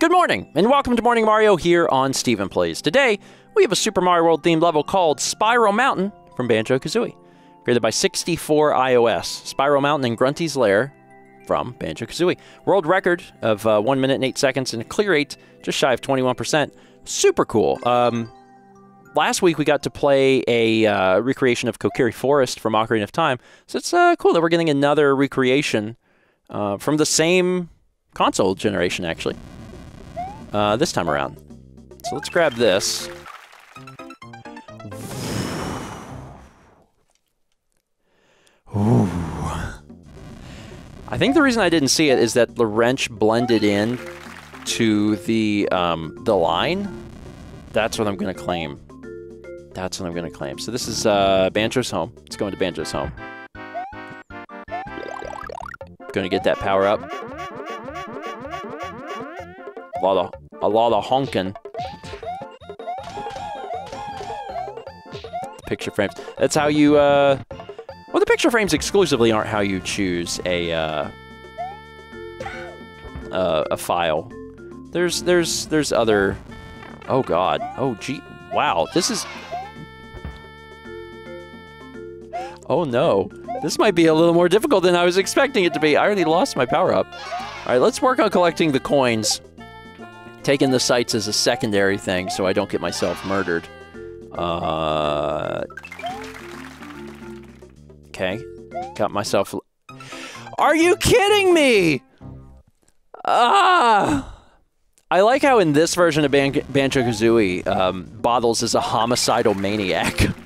Good morning, and welcome to Morning Mario here on Stephen Plays. Today, we have a Super Mario World themed level called Spiral Mountain from Banjo Kazooie, created by 64 iOS. Spiral Mountain and Grunty's Lair from Banjo Kazooie. World record of uh, 1 minute and 8 seconds and a clear rate just shy of 21%. Super cool. Um, last week we got to play a uh, recreation of Kokiri Forest from Ocarina of Time, so it's uh, cool that we're getting another recreation uh, from the same console generation, actually uh, this time around. So let's grab this. Ooh. I think the reason I didn't see it is that the wrench blended in to the um, the line. That's what I'm going to claim. That's what I'm going to claim. So this is uh, Banjo's home. Let's go into Banjo's home. Going to get that power up. A lot of a lot of honking. Picture frames. That's how you. Uh, well, the picture frames exclusively aren't how you choose a uh, uh, a file. There's there's there's other. Oh God. Oh gee. Wow. This is. Oh no. This might be a little more difficult than I was expecting it to be. I already lost my power up. All right, let's work on collecting the coins taking the sights as a secondary thing so I don't get myself murdered. Uh, okay. Got myself... Are you kidding me? Ah! I like how in this version of Ban Banjo-Kazooie, um, Bottles is a homicidal maniac.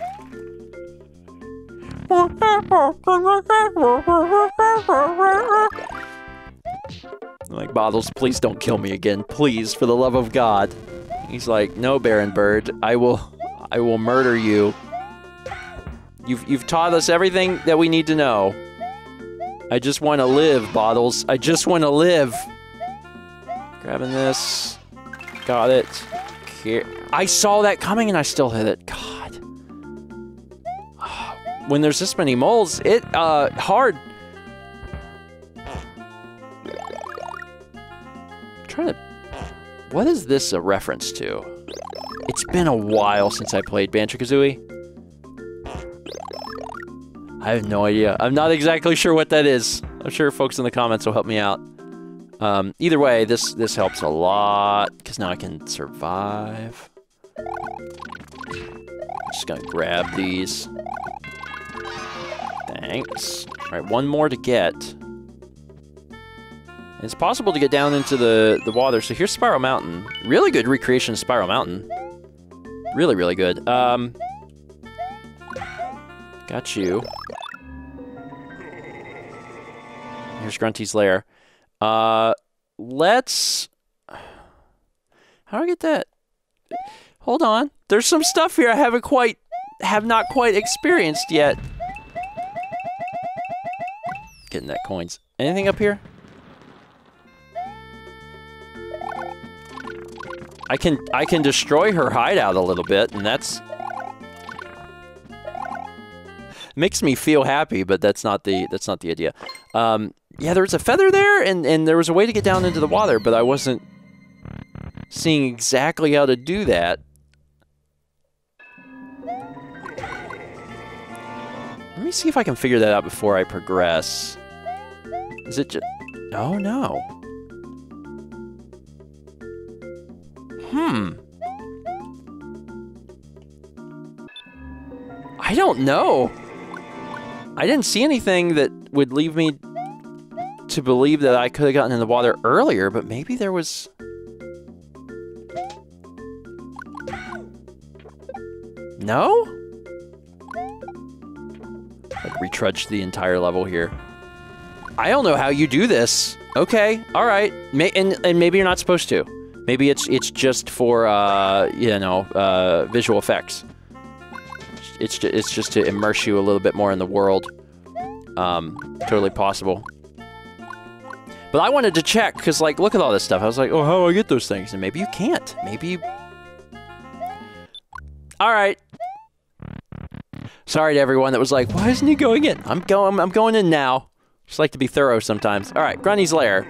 like, Bottles, please don't kill me again. Please, for the love of God. He's like, no, bear and bird. I will, I will murder you. You've, you've taught us everything that we need to know. I just want to live, Bottles. I just want to live. Grabbing this. Got it. Here. I saw that coming and I still hit it. God. When there's this many moles, it, uh, hard What is this a reference to? It's been a while since I played Banjo-Kazooie. I have no idea. I'm not exactly sure what that is. I'm sure folks in the comments will help me out. Um, either way, this this helps a lot, because now I can survive. Just gonna grab these. Thanks. Alright, one more to get. It's possible to get down into the, the water. So here's Spiral Mountain. Really good recreation of Spiral Mountain. Really, really good. Um, got you. Here's Grunty's lair. Uh, let's... How do I get that? Hold on. There's some stuff here I haven't quite... Have not quite experienced yet. Getting that coins. Anything up here? I can I can destroy her hideout a little bit, and that's makes me feel happy. But that's not the that's not the idea. Um, yeah, there's a feather there, and and there was a way to get down into the water, but I wasn't seeing exactly how to do that. Let me see if I can figure that out before I progress. Is it just... Oh, no. Hmm. I don't know. I didn't see anything that would leave me to believe that I could have gotten in the water earlier, but maybe there was... No? Like, the entire level here. I don't know how you do this. Okay, all right. May and, and maybe you're not supposed to. Maybe it's it's just for uh, you know uh, visual effects. It's just, it's just to immerse you a little bit more in the world. Um, totally possible. But I wanted to check because like look at all this stuff. I was like, oh, how do I get those things? And maybe you can't. Maybe you. All right. Sorry to everyone that was like, why isn't he going in? I'm going. I'm going in now. Just like to be thorough sometimes. All right, Grunty's lair.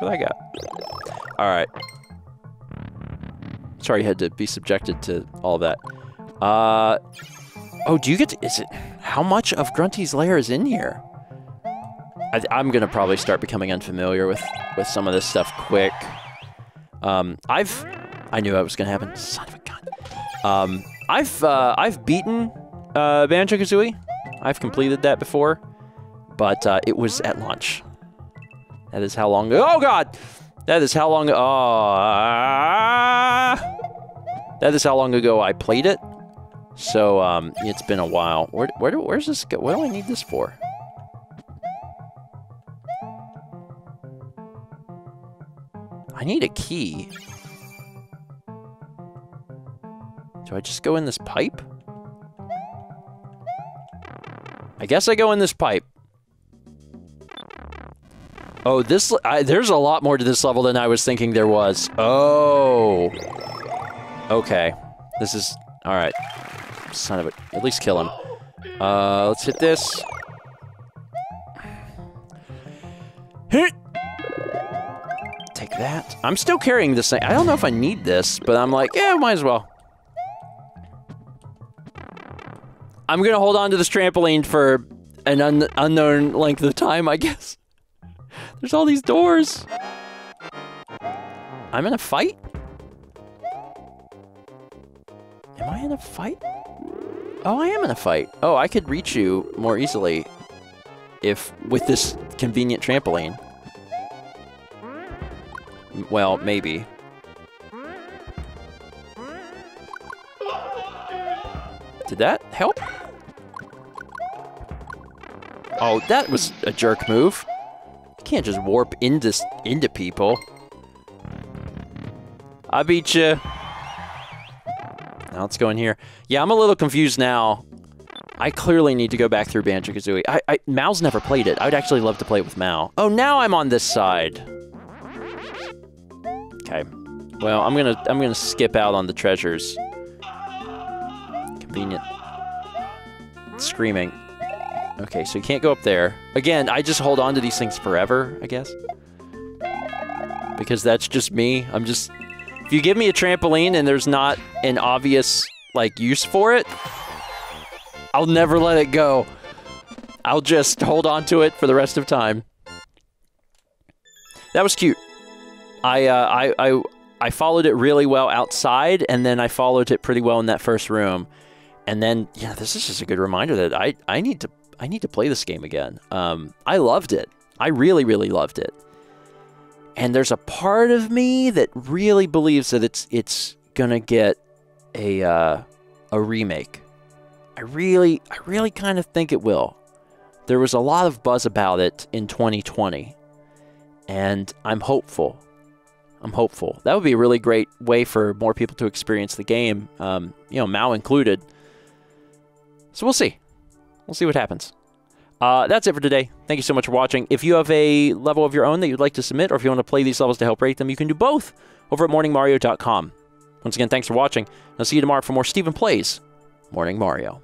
What I got. All right. Sorry you had to be subjected to all that. Uh, oh, do you get to, is it, how much of Grunty's lair is in here? I, am to probably start becoming unfamiliar with, with some of this stuff quick. Um, I've, I knew that was to happen. Son of a gun. Um, I've, uh, I've beaten, uh, Banjo-Kazooie. I've completed that before, but, uh, it was at launch. That is how long, oh god! That is how long, uh, that is how long ago I played it. So, um, it's been a while. Where, where where's this? What do I need this for? I need a key. Do I just go in this pipe? I guess I go in this pipe. Oh, this, I, there's a lot more to this level than I was thinking there was. Oh. Okay. This is, all right. Son of a, at least kill him. Uh, let's hit this. Hit! Take that. I'm still carrying this thing. I don't know if I need this, but I'm like, yeah, might as well. I'm gonna hold on to this trampoline for an un unknown length of time, I guess. There's all these doors. I'm in a fight? Am I in a fight? Oh, I am in a fight. Oh, I could reach you more easily if with this convenient trampoline. Well, maybe. Did that help? Oh, that was a jerk move. Can't just warp into into people. I beat you. Now let's go in here. Yeah, I'm a little confused now. I clearly need to go back through Banjo-Kazooie. I, I, Mal's never played it. I'd actually love to play it with Mal. Oh, now I'm on this side. Okay. Well, I'm gonna I'm gonna skip out on the treasures. Convenient. Screaming. Okay, so you can't go up there. Again, I just hold on to these things forever, I guess. Because that's just me. I'm just... If you give me a trampoline and there's not an obvious, like, use for it, I'll never let it go. I'll just hold on to it for the rest of time. That was cute. I, uh, I, I, I followed it really well outside, and then I followed it pretty well in that first room. And then, yeah, this is just a good reminder that I, I need to I need to play this game again. Um, I loved it. I really, really loved it. And there's a part of me that really believes that it's it's gonna get a uh, a remake. I really, I really kind of think it will. There was a lot of buzz about it in 2020, and I'm hopeful. I'm hopeful. That would be a really great way for more people to experience the game, um, you know, Mal included. So we'll see. We'll see what happens. Uh, that's it for today. Thank you so much for watching. If you have a level of your own that you'd like to submit, or if you want to play these levels to help rate them, you can do both over at morningmario.com. Once again, thanks for watching. I'll see you tomorrow for more Stephen Plays Morning Mario.